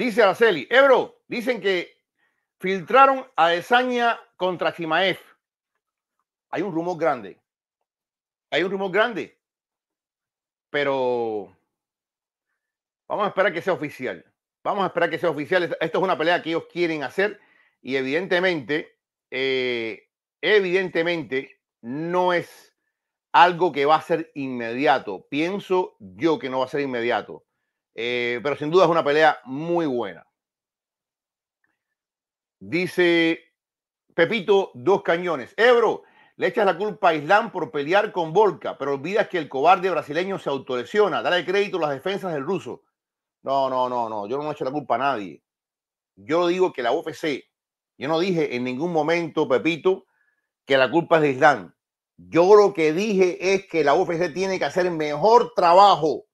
Dice Araceli, Ebro, dicen que filtraron a Desaña contra Chimaev. Hay un rumor grande. Hay un rumor grande. Pero vamos a esperar que sea oficial. Vamos a esperar que sea oficial. Esto es una pelea que ellos quieren hacer y evidentemente, eh, evidentemente no es algo que va a ser inmediato. Pienso yo que no va a ser inmediato. Eh, pero sin duda es una pelea muy buena. Dice Pepito Dos Cañones. Ebro, le echas la culpa a Islam por pelear con Volca, pero olvidas que el cobarde brasileño se autolesiona. Dale crédito a las defensas del ruso. No, no, no, no. Yo no he hecho la culpa a nadie. Yo digo que la UFC, yo no dije en ningún momento, Pepito, que la culpa es de Islam. Yo lo que dije es que la UFC tiene que hacer mejor trabajo.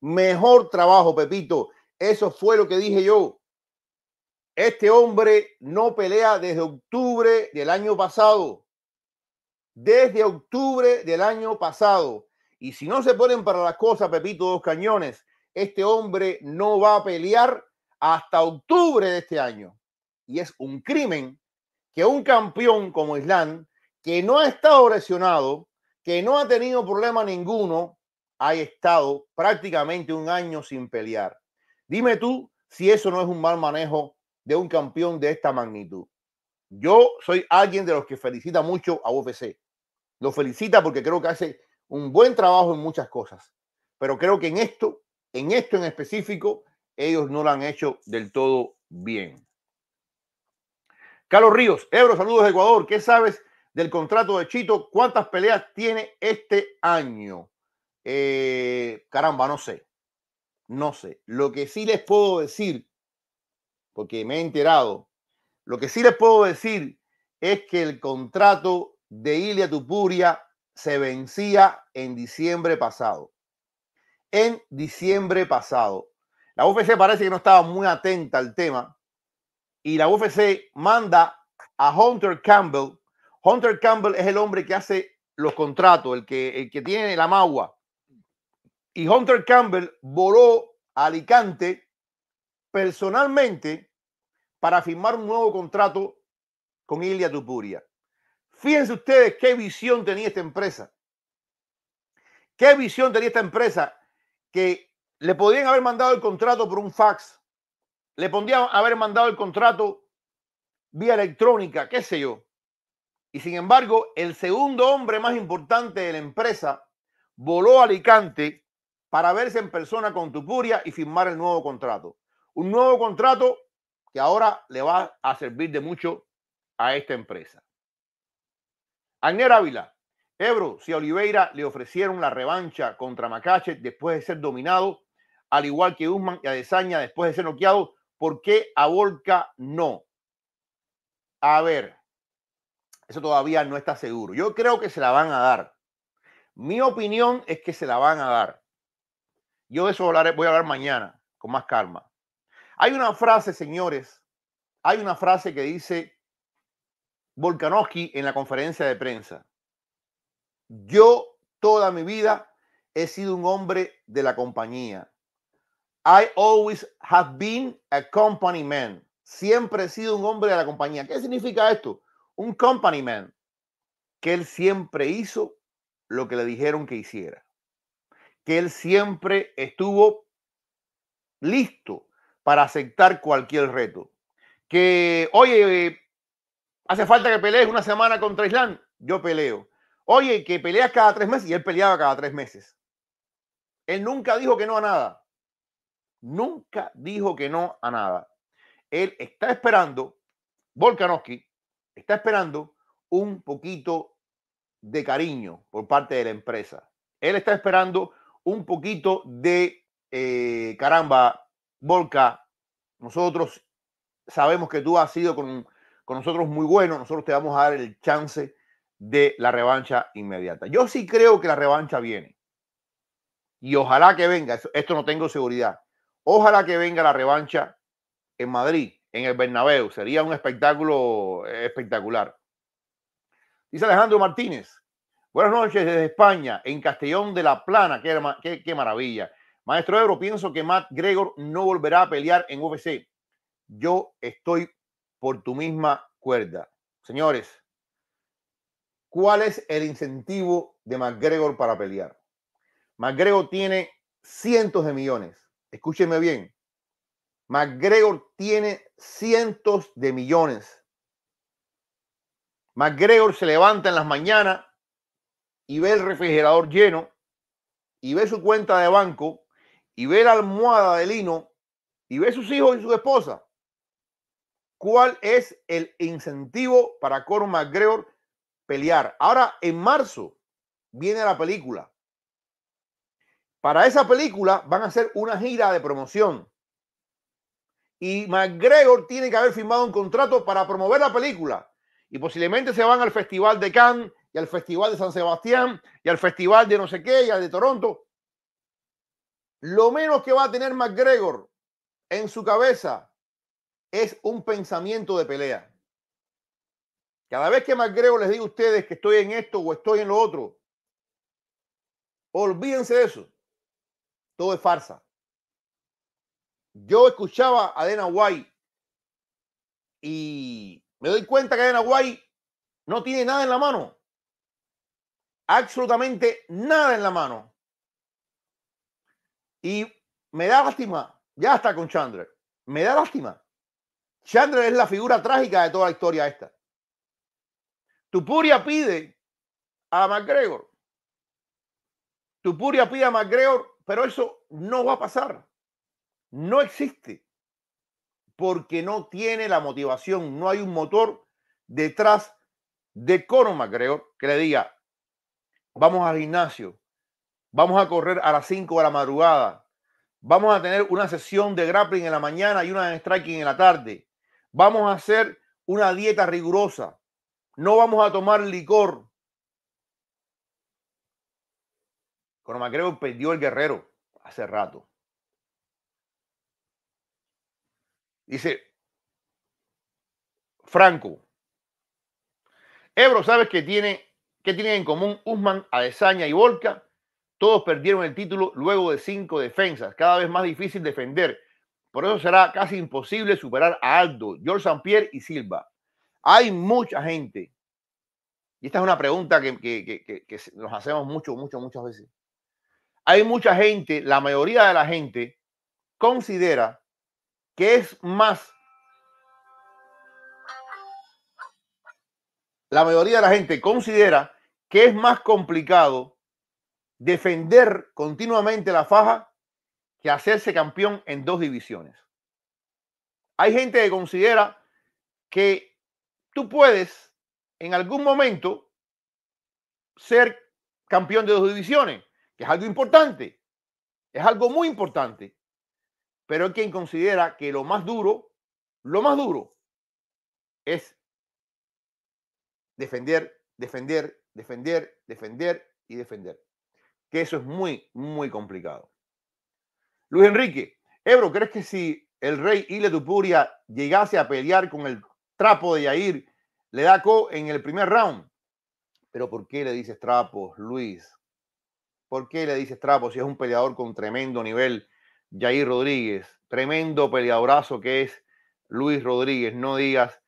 Mejor trabajo, Pepito. Eso fue lo que dije yo. Este hombre no pelea desde octubre del año pasado. Desde octubre del año pasado. Y si no se ponen para las cosas, Pepito Dos Cañones, este hombre no va a pelear hasta octubre de este año. Y es un crimen que un campeón como Islam, que no ha estado lesionado, que no ha tenido problema ninguno, ha estado prácticamente un año sin pelear. Dime tú si eso no es un mal manejo de un campeón de esta magnitud. Yo soy alguien de los que felicita mucho a UFC. Lo felicita porque creo que hace un buen trabajo en muchas cosas. Pero creo que en esto, en esto en específico, ellos no lo han hecho del todo bien. Carlos Ríos, Ebro, saludos de Ecuador. ¿Qué sabes del contrato de Chito? ¿Cuántas peleas tiene este año? Eh, caramba, no sé. No sé. Lo que sí les puedo decir, porque me he enterado, lo que sí les puedo decir es que el contrato de Ilia Tupuria se vencía en diciembre pasado. En diciembre pasado. La UFC parece que no estaba muy atenta al tema y la UFC manda a Hunter Campbell. Hunter Campbell es el hombre que hace los contratos, el que, el que tiene la magua. Y Hunter Campbell voló a Alicante personalmente para firmar un nuevo contrato con Ilia Tupuria. Fíjense ustedes qué visión tenía esta empresa. ¿Qué visión tenía esta empresa? Que le podían haber mandado el contrato por un fax le pondrían haber mandado el contrato vía electrónica, qué sé yo. Y sin embargo, el segundo hombre más importante de la empresa voló a Alicante para verse en persona con Tupuria y firmar el nuevo contrato. Un nuevo contrato que ahora le va a servir de mucho a esta empresa. Agner Ávila, Ebro, si a Oliveira le ofrecieron la revancha contra Macache después de ser dominado, al igual que Usman y Adesanya después de ser noqueado, ¿Por qué a Volca no? A ver, eso todavía no está seguro. Yo creo que se la van a dar. Mi opinión es que se la van a dar. Yo de eso voy a hablar mañana con más calma. Hay una frase, señores, hay una frase que dice Volkanovski en la conferencia de prensa. Yo toda mi vida he sido un hombre de la compañía. I always have been a company man. Siempre he sido un hombre de la compañía. ¿Qué significa esto? Un company man. Que él siempre hizo lo que le dijeron que hiciera. Que él siempre estuvo listo para aceptar cualquier reto. Que, oye, hace falta que pelees una semana contra Islam. Yo peleo. Oye, que peleas cada tres meses y él peleaba cada tres meses. Él nunca dijo que no a nada nunca dijo que no a nada. Él está esperando, Volkanovski está esperando un poquito de cariño por parte de la empresa. Él está esperando un poquito de, eh, caramba, Volca, nosotros sabemos que tú has sido con, con nosotros muy bueno, nosotros te vamos a dar el chance de la revancha inmediata. Yo sí creo que la revancha viene. Y ojalá que venga, esto no tengo seguridad. Ojalá que venga la revancha en Madrid, en el Bernabéu. Sería un espectáculo espectacular. Dice Alejandro Martínez. Buenas noches desde España, en Castellón de la Plana. Qué, maravilla. Maestro Ebro, pienso que Matt Gregor no volverá a pelear en UFC. Yo estoy por tu misma cuerda. Señores, ¿cuál es el incentivo de McGregor para pelear? McGregor tiene cientos de millones. Escúcheme bien. McGregor tiene cientos de millones. McGregor se levanta en las mañanas y ve el refrigerador lleno y ve su cuenta de banco y ve la almohada de lino y ve sus hijos y su esposa. ¿Cuál es el incentivo para Conor McGregor pelear? Ahora, en marzo viene la película. Para esa película van a hacer una gira de promoción. Y McGregor tiene que haber firmado un contrato para promover la película. Y posiblemente se van al Festival de Cannes y al Festival de San Sebastián y al Festival de no sé qué y al de Toronto. Lo menos que va a tener McGregor en su cabeza es un pensamiento de pelea. Cada vez que McGregor les diga a ustedes que estoy en esto o estoy en lo otro, olvídense de eso. Todo es farsa. Yo escuchaba a Dana White y me doy cuenta que Dana White no tiene nada en la mano. Absolutamente nada en la mano. Y me da lástima, ya está con Chandler. Me da lástima. Chandler es la figura trágica de toda la historia esta. Tupuria pide a McGregor. Tupuria pide a McGregor, pero eso no va a pasar. No existe. Porque no tiene la motivación, no hay un motor detrás de Conor McGregor que le diga, vamos al gimnasio, vamos a correr a las 5 de la madrugada, vamos a tener una sesión de grappling en la mañana y una de striking en la tarde, vamos a hacer una dieta rigurosa, no vamos a tomar licor. Conor perdió el guerrero hace rato. Dice Franco. Ebro, ¿sabes qué tiene, qué tienen en común Usman, Adesanya y Volca? Todos perdieron el título luego de cinco defensas. Cada vez más difícil defender. Por eso será casi imposible superar a Aldo, George St. Pierre y Silva. Hay mucha gente, y esta es una pregunta que, que, que nos hacemos mucho, mucho, muchas veces. Hay mucha gente, la mayoría de la gente considera que es más, la mayoría de la gente considera que es más complicado defender continuamente la faja que hacerse campeón en dos divisiones. Hay gente que considera que tú puedes en algún momento ser campeón de dos divisiones, que es algo importante, es algo muy importante pero hay quien considera que lo más duro, lo más duro es defender, defender, defender, defender y defender. Que eso es muy, muy complicado. Luis Enrique, Ebro, ¿crees que si el rey Ile Tupuria llegase a pelear con el trapo de Yair, le da co en el primer round? Pero ¿por qué le dices trapos, Luis? ¿Por qué le dices trapos si es un peleador con tremendo nivel Jair Rodríguez, tremendo peleadorazo que es Luis Rodríguez, no digas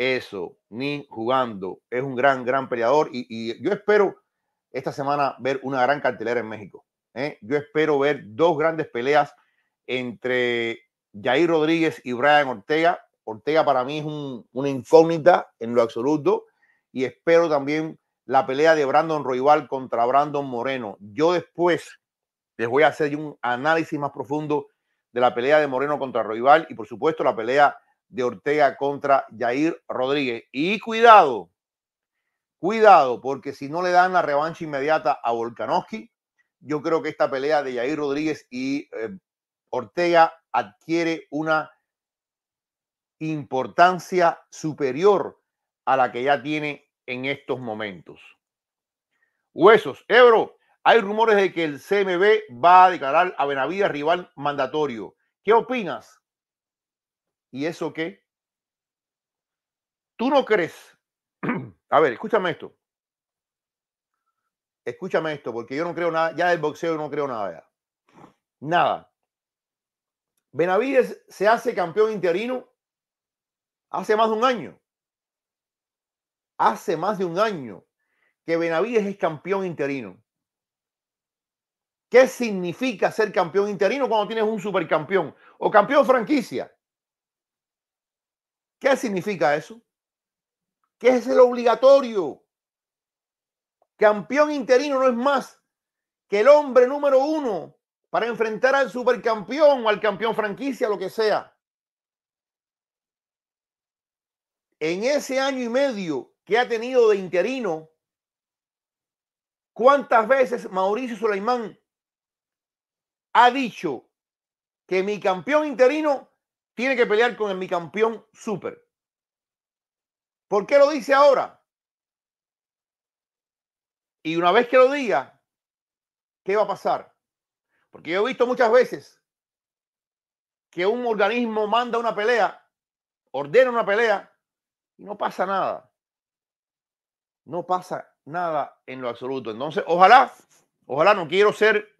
eso, ni jugando. Es un gran, gran peleador y, yo espero esta semana ver una gran cartelera en México. ¿eh? Yo espero ver dos grandes peleas entre Jair Rodríguez y Brian Ortega. Ortega para mí es una incógnita en lo absoluto y espero también la pelea de Brandon Royval contra Brandon Moreno. Yo después les voy a hacer un análisis más profundo de la pelea de Moreno contra Royval y por supuesto la pelea de Ortega contra Jair Rodríguez. Y cuidado, cuidado, porque si no le dan la revancha inmediata a Volkanovski, yo creo que esta pelea de Jair Rodríguez y eh, Ortega adquiere una importancia superior a la que ya tiene en estos momentos. Huesos, Ebro, hay rumores de que el CMB va a declarar a Benavides rival mandatorio. ¿Qué opinas? ¿Y eso qué? ¿Tú no crees? a ver, escúchame esto. Escúchame esto, porque yo no creo nada, ya del boxeo no creo nada. Nada. Benavides se hace campeón interino hace más de un año. Hace más de un año que Benavides es campeón interino. ¿Qué significa ser campeón interino cuando tienes un supercampeón o campeón franquicia? ¿Qué significa eso? ¿Qué es el obligatorio? Campeón interino no es más que el hombre número uno para enfrentar al supercampeón o al campeón franquicia, lo que sea. En ese año y medio que ha tenido de interino, ¿cuántas veces Mauricio Suleimán ha dicho que mi campeón interino tiene que pelear con el mi campeón super? ¿Por qué lo dice ahora? Y una vez que lo diga, ¿qué va a pasar? Porque yo he visto muchas veces que un organismo manda una pelea, ordena una pelea y no pasa nada. No pasa nada en lo absoluto. Entonces, ojalá, ojalá no quiero ser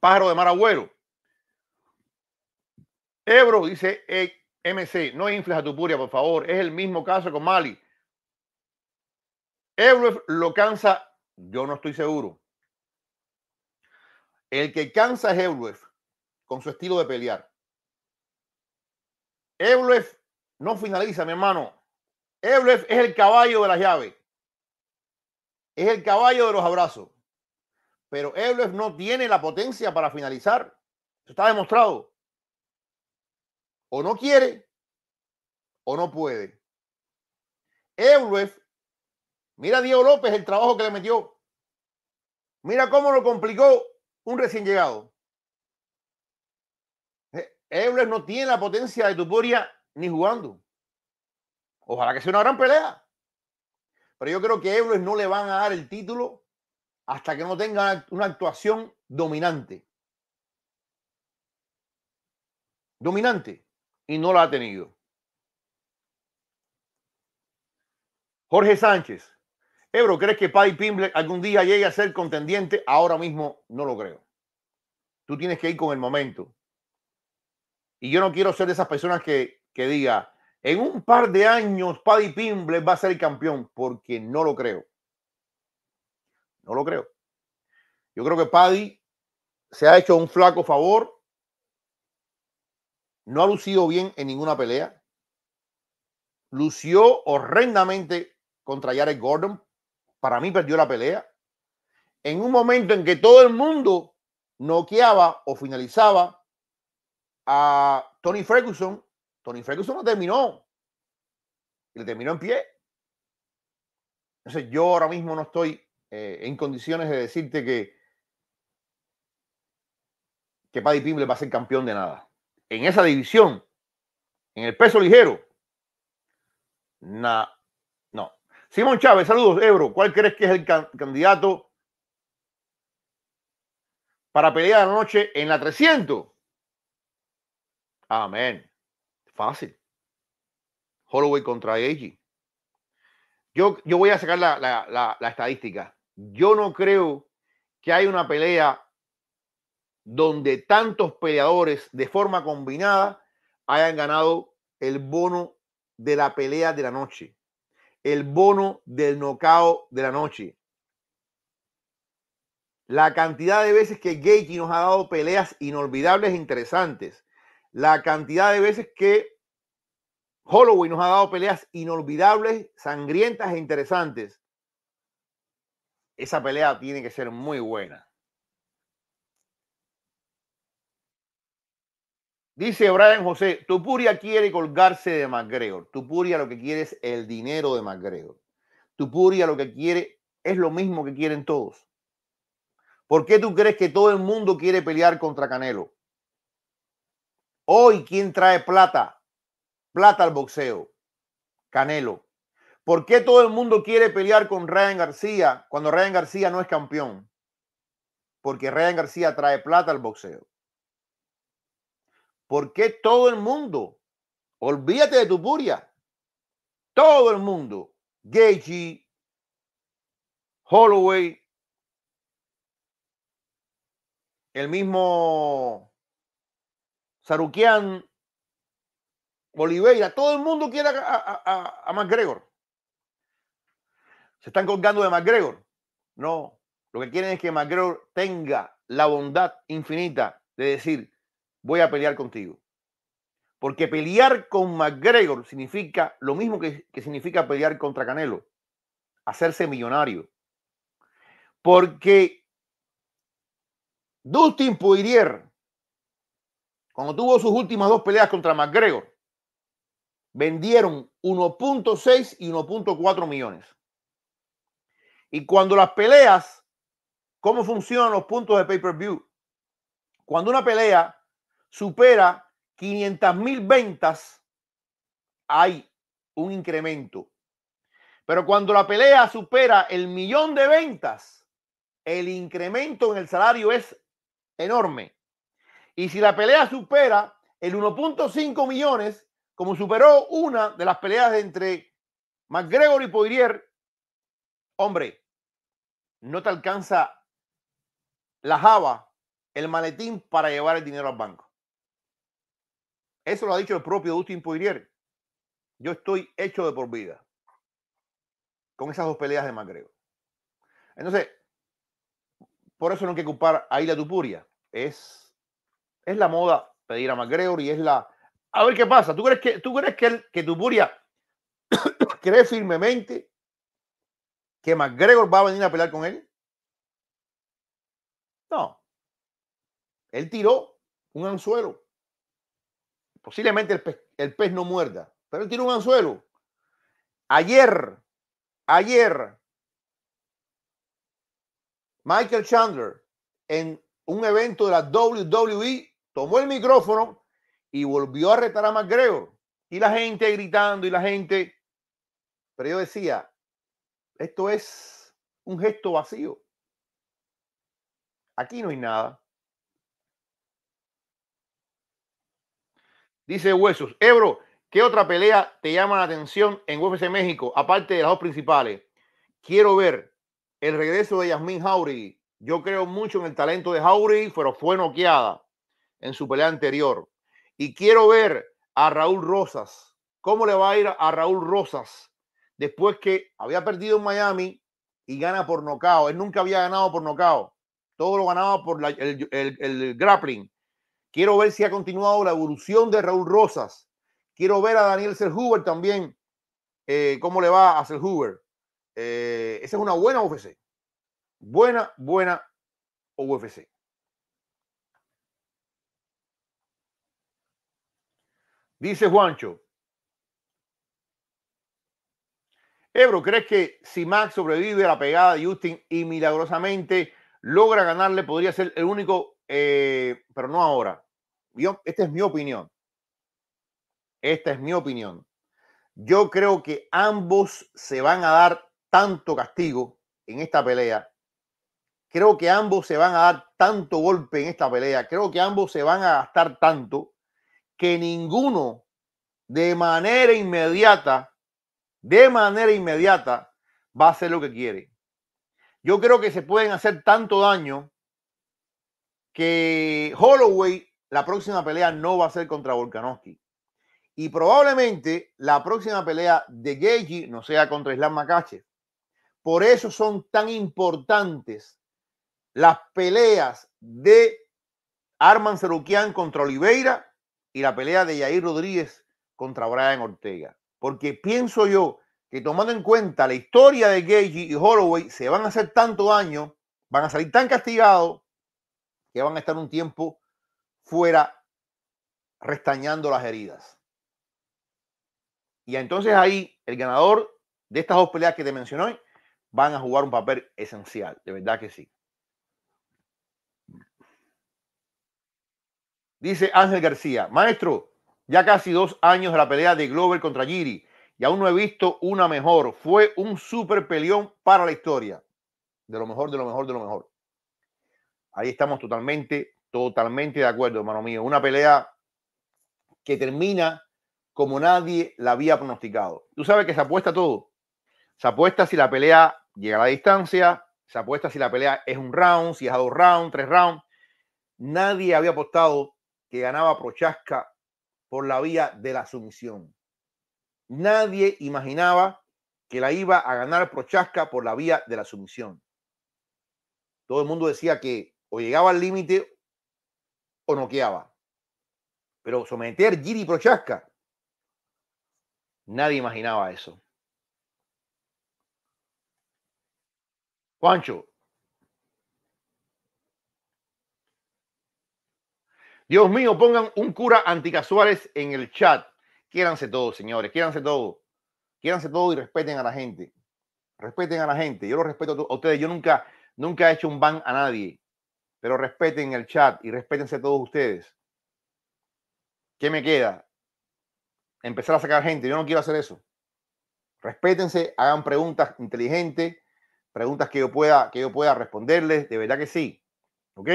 pájaro de mar agüero. Ebro dice eh, MC, no infles a tu puria, por favor. Es el mismo caso con Mali. Ebro lo cansa, yo no estoy seguro. El que cansa es Eulev con su estilo de pelear. Eulev no finaliza, mi hermano. Eulev es el caballo de las llaves. Es el caballo de los abrazos. Pero Eulev no tiene la potencia para finalizar. Está demostrado. O no quiere o no puede. Eulev, mira a Diego López el trabajo que le metió. Mira cómo lo complicó un recién llegado. Euler no tiene la potencia de Tupuria ni jugando. Ojalá que sea una gran pelea. Pero yo creo que Euler no le van a dar el título hasta que no tenga una actuación dominante. Dominante. Y no la ha tenido. Jorge Sánchez. Ebro, ¿crees que Paddy Pimble algún día llegue a ser contendiente? Ahora mismo no lo creo. Tú tienes que ir con el momento. Y yo no quiero ser de esas personas que, que diga, en un par de años Paddy Pimble va a ser campeón, porque no lo creo. No lo creo. Yo creo que Paddy se ha hecho un flaco favor. No ha lucido bien en ninguna pelea. Lució horrendamente contra Jared Gordon para mí perdió la pelea. En un momento en que todo el mundo noqueaba o finalizaba a Tony Ferguson, Tony Ferguson no terminó. Le terminó en pie. Entonces yo ahora mismo no estoy eh, en condiciones de decirte que, que Paddy Pimble va a ser campeón de nada. En esa división, en el peso ligero, nada Simón Chávez, saludos, Ebro. ¿Cuál crees que es el candidato para pelear la noche en la 300? Amén. Fácil. Holloway contra AG. Yo, yo voy a sacar la, la, la estadística. Yo no creo que haya una pelea donde tantos peleadores de forma combinada hayan ganado el bono de la pelea de la noche el bono del nocao de la noche. La cantidad de veces que Gaethje nos ha dado peleas inolvidables e interesantes. La cantidad de veces que Holloway nos ha dado peleas inolvidables, sangrientas e interesantes. Esa pelea tiene que ser muy buena. Dice Brian José, Tupuria quiere colgarse de McGregor. Tupuria lo que quiere es el dinero de McGregor. Tupuria lo que quiere es lo mismo que quieren todos. ¿Por qué tú crees que todo el mundo quiere pelear contra Canelo? Hoy, ¿quién trae plata? Plata al boxeo. Canelo. ¿Por qué todo el mundo quiere pelear con Ryan García cuando Ryan García no es campeón? Porque Ryan García trae plata al boxeo. ¿Por qué todo el mundo? Olvídate de tu puria. Todo el mundo. Gagey, Holloway, el mismo Sarukian, Oliveira, todo el mundo quiere a, a, McGregor. Se están colgando de McGregor. No, lo que quieren es que McGregor tenga la bondad infinita de decir, voy a pelear contigo. Porque pelear con McGregor significa lo mismo que, significa pelear contra Canelo, hacerse millonario. Porque Dustin Poirier, cuando tuvo sus últimas dos peleas contra McGregor, vendieron 1.6 y 1.4 millones. Y cuando las peleas, ¿cómo funcionan los puntos de pay-per-view? Cuando una pelea supera 500 mil ventas, hay un incremento. Pero cuando la pelea supera el millón de ventas, el incremento en el salario es enorme. Y si la pelea supera el 1.5 millones, como superó una de las peleas entre McGregor y Poirier, hombre, no te alcanza la java, el maletín para llevar el dinero al banco. Eso lo ha dicho el propio Dustin Poirier. Yo estoy hecho de por vida con esas dos peleas de McGregor. Entonces, por eso no hay que ocupar a Isla Tupuria. Es, es la moda pedir a McGregor y es la. A ver qué pasa. ¿Tú crees que, tú crees que, que Tupuria cree firmemente que McGregor va a venir a pelear con él? No. Él tiró un anzuelo. Posiblemente el pez, el pez no muerda, pero él tiró un anzuelo. Ayer, ayer, Michael Chandler en un evento de la WWE tomó el micrófono y volvió a retar a McGregor. Y la gente gritando y la gente. Pero yo decía, esto es un gesto vacío. Aquí no hay nada. Dice Huesos, Ebro, ¿qué otra pelea te llama la atención en UFC México, aparte de las dos principales? Quiero ver el regreso de Yasmin Jauregui. Yo creo mucho en el talento de Jauregui, pero fue noqueada en su pelea anterior. Y quiero ver a Raúl Rosas. ¿Cómo le va a ir a Raúl Rosas después que había perdido en Miami y gana por nocao? Él nunca había ganado por nocao. Todo lo ganaba por el, grappling. Quiero ver si ha continuado la evolución de Raúl Rosas. Quiero ver a Daniel Serhuber también. Eh, ¿Cómo le va a Serhuber? Eh, esa es una buena UFC. Buena, buena UFC. Dice Juancho. Ebro, ¿crees que si Max sobrevive a la pegada de Justin y milagrosamente logra ganarle, podría ser el único, eh, pero no ahora? Esta es mi opinión. Esta es mi opinión. Yo creo que ambos se van a dar tanto castigo en esta pelea. Creo que ambos se van a dar tanto golpe en esta pelea. Creo que ambos se van a gastar tanto que ninguno de manera inmediata, de manera inmediata, va a hacer lo que quiere. Yo creo que se pueden hacer tanto daño que Holloway, la próxima pelea no va a ser contra Volkanovski. Y probablemente la próxima pelea de Gagey no sea contra Islam Makachev. Por eso son tan importantes las peleas de Arman Serukian contra Oliveira y la pelea de Yair Rodríguez contra Brian Ortega. Porque pienso yo que tomando en cuenta la historia de Gagey y Holloway, se van a hacer tanto daño, van a salir tan castigados que van a estar un tiempo fuera restañando las heridas. Y entonces ahí el ganador de estas dos peleas que te mencioné van a jugar un papel esencial, de verdad que sí. Dice Ángel García, maestro, ya casi dos años de la pelea de Glover contra Giri y aún no he visto una mejor. Fue un super peleón para la historia. De lo mejor, de lo mejor, de lo mejor. Ahí estamos totalmente, totalmente de acuerdo, hermano mío. Una pelea que termina como nadie la había pronosticado. Tú sabes que se apuesta todo. Se apuesta si la pelea llega a la distancia, se apuesta si la pelea es un round, si es a dos rounds, tres rounds. Nadie había apostado que ganaba Prochaska por la vía de la sumisión. Nadie imaginaba que la iba a ganar Prochaska por la vía de la sumisión. Todo el mundo decía que o llegaba al límite o noqueaba. Pero someter Giri Prochaska, nadie imaginaba eso. Juancho. Dios mío, pongan un cura anticasuales en el chat. Quiéranse todos, señores, quiéranse todos. Quiéranse todos y respeten a la gente. Respeten a la gente. Yo lo respeto a ustedes. Yo nunca, nunca he hecho un ban a nadie. Pero respeten el chat y respétense todos ustedes. ¿Qué me queda? Empezar a sacar gente. Yo no quiero hacer eso. Respétense, hagan preguntas inteligentes preguntas que yo pueda, que yo pueda responderles, de verdad que sí. ¿Ok?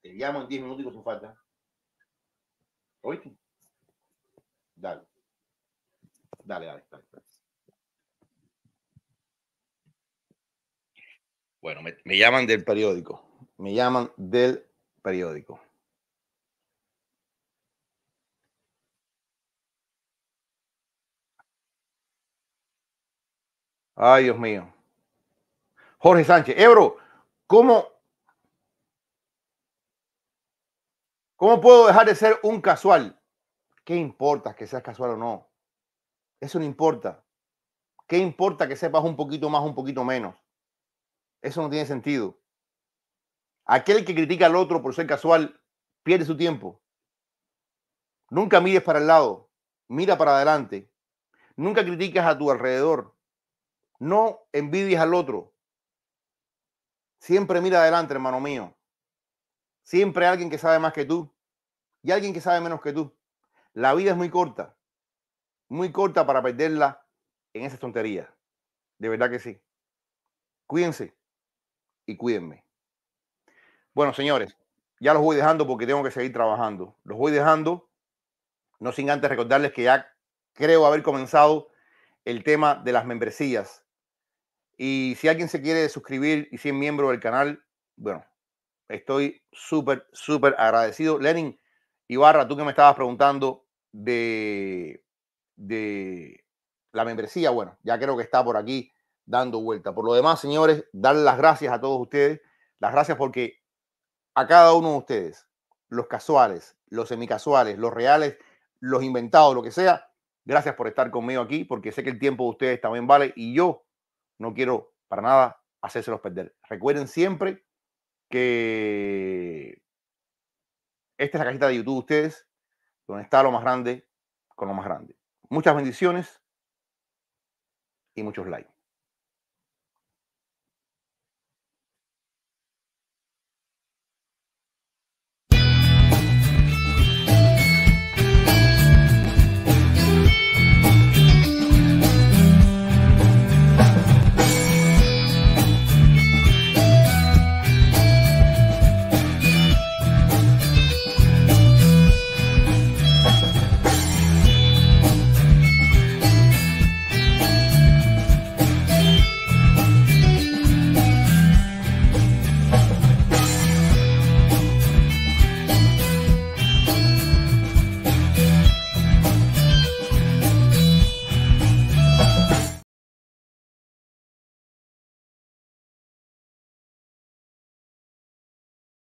Te llamo en 10 minutos sin falta. ¿Oíste? Dale. Dale, dale, dale. Bueno, me, llaman del periódico. Me llaman del periódico. Ay, Dios mío. Jorge Sánchez. Ebro, ¿cómo, ¿cómo puedo dejar de ser un casual? ¿Qué importa que seas casual o no? Eso no importa. ¿Qué importa que sepas un poquito más, un poquito menos? Eso no tiene sentido. Aquel que critica al otro por ser casual pierde su tiempo. Nunca mires para el lado, mira para adelante. Nunca critiques a tu alrededor. No envidies al otro. Siempre mira adelante, hermano mío. Siempre alguien que sabe más que tú y alguien que sabe menos que tú. La vida es muy corta, muy corta para perderla en esas tonterías. De verdad que sí. Cuídense y cuídenme. Bueno, señores, ya los voy dejando porque tengo que seguir trabajando. Los voy dejando, no sin antes recordarles que ya creo haber comenzado el tema de las membresías y si alguien se quiere suscribir y ser miembro del canal, bueno, estoy súper, súper agradecido. Lenin Ibarra, tú que me estabas preguntando de, de la membresía, bueno, ya creo que está por aquí dando vuelta. Por lo demás, señores, darle las gracias a todos ustedes. Las gracias porque a cada uno de ustedes, los casuales, los semicasuales, los reales, los inventados, lo que sea, gracias por estar conmigo aquí, porque sé que el tiempo de ustedes también vale y yo no quiero para nada hacérselos perder. Recuerden siempre que esta es la cajita de YouTube de ustedes, donde está lo más grande con lo más grande. Muchas bendiciones y muchos likes.